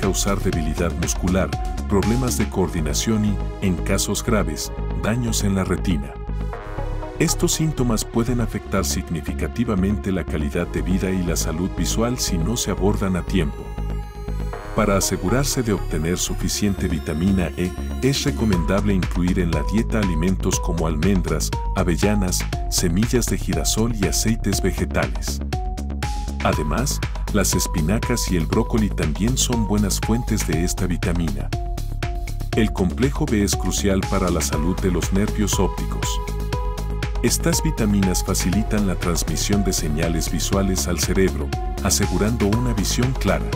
causar debilidad muscular, problemas de coordinación y, en casos graves, daños en la retina. Estos síntomas pueden afectar significativamente la calidad de vida y la salud visual si no se abordan a tiempo. Para asegurarse de obtener suficiente vitamina E, es recomendable incluir en la dieta alimentos como almendras, avellanas, semillas de girasol y aceites vegetales. Además, las espinacas y el brócoli también son buenas fuentes de esta vitamina. El complejo B es crucial para la salud de los nervios ópticos. Estas vitaminas facilitan la transmisión de señales visuales al cerebro, asegurando una visión clara.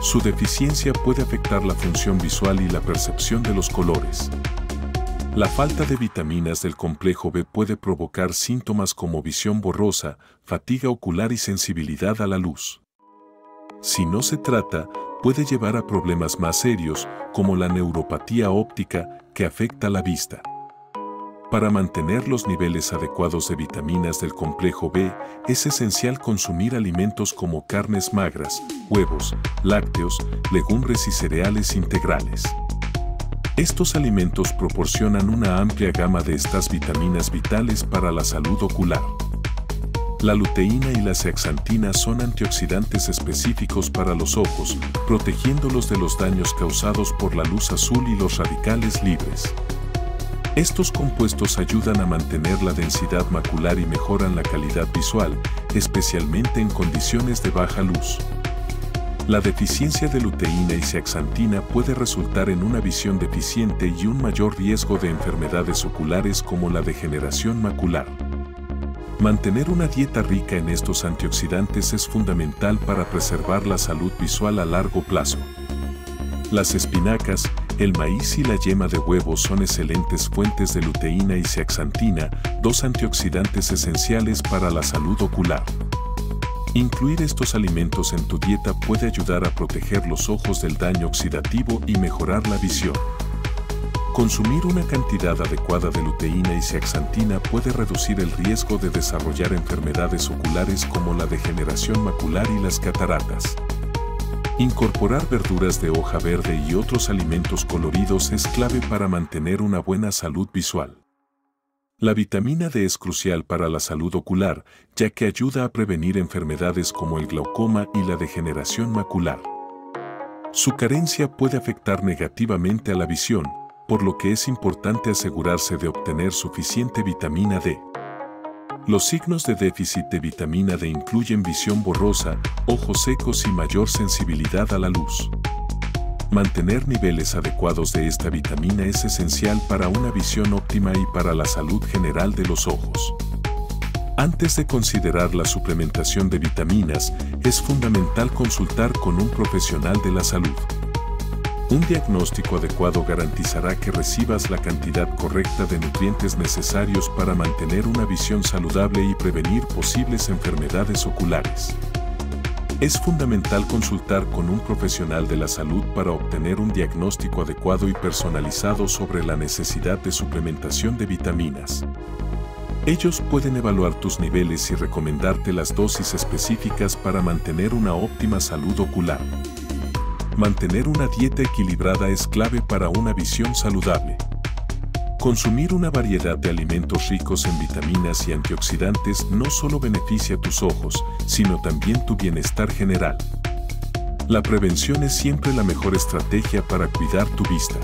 Su deficiencia puede afectar la función visual y la percepción de los colores. La falta de vitaminas del complejo B puede provocar síntomas como visión borrosa, fatiga ocular y sensibilidad a la luz. Si no se trata, puede llevar a problemas más serios, como la neuropatía óptica, que afecta la vista. Para mantener los niveles adecuados de vitaminas del complejo B, es esencial consumir alimentos como carnes magras, huevos, lácteos, legumbres y cereales integrales. Estos alimentos proporcionan una amplia gama de estas vitaminas vitales para la salud ocular. La luteína y la zeaxantina son antioxidantes específicos para los ojos, protegiéndolos de los daños causados por la luz azul y los radicales libres. Estos compuestos ayudan a mantener la densidad macular y mejoran la calidad visual, especialmente en condiciones de baja luz. La deficiencia de luteína y zeaxantina puede resultar en una visión deficiente y un mayor riesgo de enfermedades oculares como la degeneración macular. Mantener una dieta rica en estos antioxidantes es fundamental para preservar la salud visual a largo plazo. Las espinacas, el maíz y la yema de huevo son excelentes fuentes de luteína y zeaxantina, dos antioxidantes esenciales para la salud ocular. Incluir estos alimentos en tu dieta puede ayudar a proteger los ojos del daño oxidativo y mejorar la visión. Consumir una cantidad adecuada de luteína y zeaxantina puede reducir el riesgo de desarrollar enfermedades oculares como la degeneración macular y las cataratas. Incorporar verduras de hoja verde y otros alimentos coloridos es clave para mantener una buena salud visual. La vitamina D es crucial para la salud ocular, ya que ayuda a prevenir enfermedades como el glaucoma y la degeneración macular. Su carencia puede afectar negativamente a la visión, por lo que es importante asegurarse de obtener suficiente vitamina D. Los signos de déficit de vitamina D incluyen visión borrosa, ojos secos y mayor sensibilidad a la luz. Mantener niveles adecuados de esta vitamina es esencial para una visión óptima y para la salud general de los ojos. Antes de considerar la suplementación de vitaminas, es fundamental consultar con un profesional de la salud. Un diagnóstico adecuado garantizará que recibas la cantidad correcta de nutrientes necesarios para mantener una visión saludable y prevenir posibles enfermedades oculares. Es fundamental consultar con un profesional de la salud para obtener un diagnóstico adecuado y personalizado sobre la necesidad de suplementación de vitaminas. Ellos pueden evaluar tus niveles y recomendarte las dosis específicas para mantener una óptima salud ocular. Mantener una dieta equilibrada es clave para una visión saludable. Consumir una variedad de alimentos ricos en vitaminas y antioxidantes no solo beneficia tus ojos, sino también tu bienestar general. La prevención es siempre la mejor estrategia para cuidar tu vista.